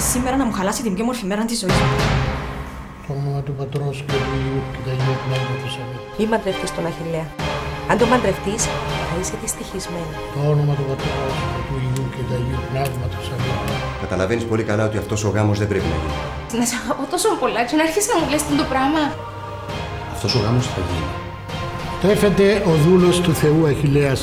και σήμερα να μου χαλάσει την πιο μορφή μέρα της ζωής μου. Το όνομα του πατρός και του Υιού και του Αγίου Πνεύματος Αμήν. Μη μαντρευτείς τον Αχηλέα. Αν τον μαντρευτείς, θα είσαι δυστυχισμένη. Το όνομα του πατρός και του Υιού και του Αγίου Πνεύματος Αμήν. Καταλαβαίνεις πολύ καλά ότι αυτός ο γάμος δεν πρέπει να γίνει. Να σε αγαπώ τόσο πολλά και να αρχίσεις να μου λες το πράγμα. Αυτός ο γάμος θα γίνει. Τρέφεται ο δούλος του Θεού Αχιλέας